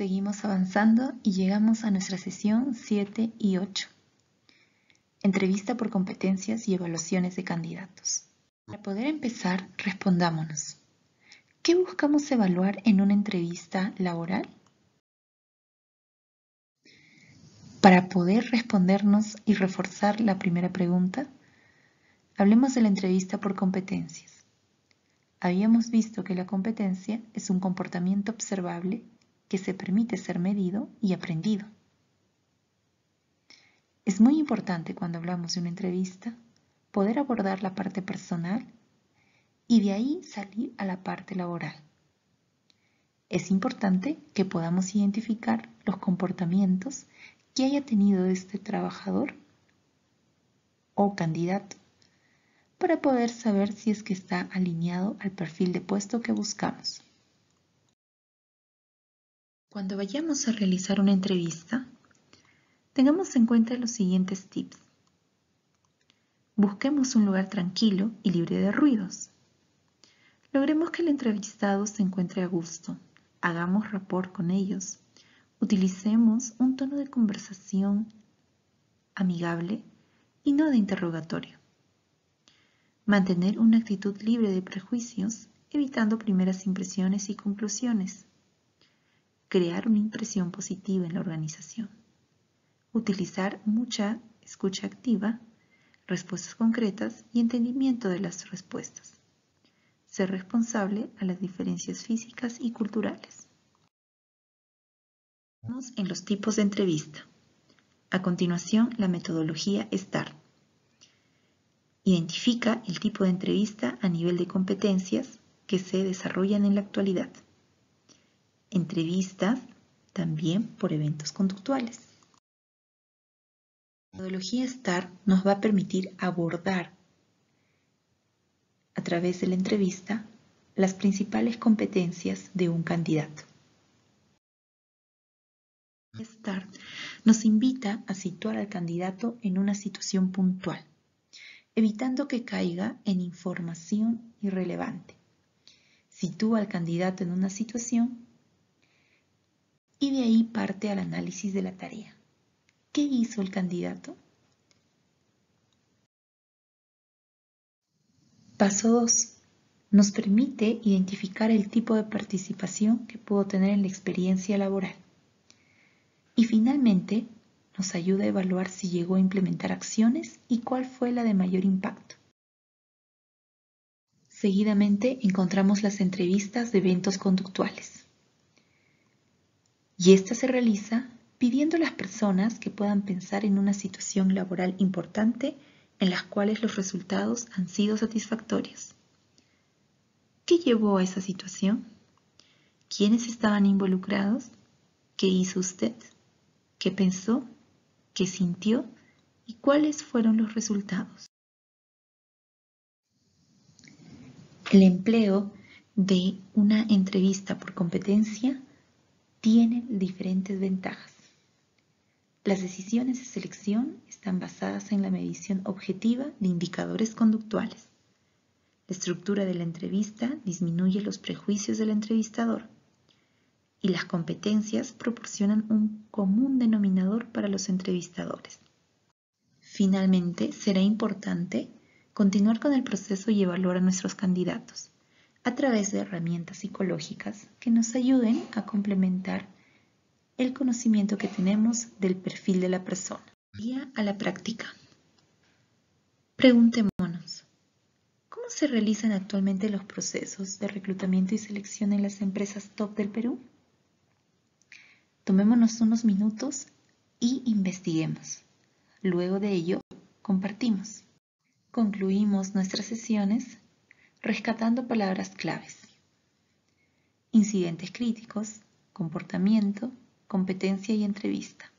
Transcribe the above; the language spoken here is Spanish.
Seguimos avanzando y llegamos a nuestra sesión 7 y 8. Entrevista por competencias y evaluaciones de candidatos. Para poder empezar, respondámonos. ¿Qué buscamos evaluar en una entrevista laboral? Para poder respondernos y reforzar la primera pregunta, hablemos de la entrevista por competencias. Habíamos visto que la competencia es un comportamiento observable que se permite ser medido y aprendido. Es muy importante cuando hablamos de una entrevista poder abordar la parte personal y de ahí salir a la parte laboral. Es importante que podamos identificar los comportamientos que haya tenido este trabajador o candidato para poder saber si es que está alineado al perfil de puesto que buscamos. Cuando vayamos a realizar una entrevista, tengamos en cuenta los siguientes tips. Busquemos un lugar tranquilo y libre de ruidos. Logremos que el entrevistado se encuentre a gusto. Hagamos rapport con ellos. Utilicemos un tono de conversación amigable y no de interrogatorio. Mantener una actitud libre de prejuicios, evitando primeras impresiones y conclusiones crear una impresión positiva en la organización, utilizar mucha escucha activa, respuestas concretas y entendimiento de las respuestas, ser responsable a las diferencias físicas y culturales. Vamos en los tipos de entrevista. A continuación, la metodología STAR. Identifica el tipo de entrevista a nivel de competencias que se desarrollan en la actualidad entrevistas, también por eventos conductuales. La metodología STAR nos va a permitir abordar a través de la entrevista las principales competencias de un candidato. STAR nos invita a situar al candidato en una situación puntual, evitando que caiga en información irrelevante. Sitúa al candidato en una situación y de ahí parte al análisis de la tarea. ¿Qué hizo el candidato? Paso 2. Nos permite identificar el tipo de participación que pudo tener en la experiencia laboral. Y finalmente, nos ayuda a evaluar si llegó a implementar acciones y cuál fue la de mayor impacto. Seguidamente encontramos las entrevistas de eventos conductuales y esta se realiza pidiendo a las personas que puedan pensar en una situación laboral importante en las cuales los resultados han sido satisfactorios. ¿Qué llevó a esa situación? ¿Quiénes estaban involucrados? ¿Qué hizo usted? ¿Qué pensó? ¿Qué sintió? ¿Y cuáles fueron los resultados? El empleo de una entrevista por competencia tienen diferentes ventajas. Las decisiones de selección están basadas en la medición objetiva de indicadores conductuales. La estructura de la entrevista disminuye los prejuicios del entrevistador y las competencias proporcionan un común denominador para los entrevistadores. Finalmente, será importante continuar con el proceso y evaluar a nuestros candidatos a través de herramientas psicológicas que nos ayuden a complementar el conocimiento que tenemos del perfil de la persona. Guía a la práctica. Preguntémonos, ¿cómo se realizan actualmente los procesos de reclutamiento y selección en las empresas top del Perú? Tomémonos unos minutos y investiguemos. Luego de ello, compartimos. Concluimos nuestras sesiones rescatando palabras claves. Incidentes críticos, comportamiento, competencia y entrevista.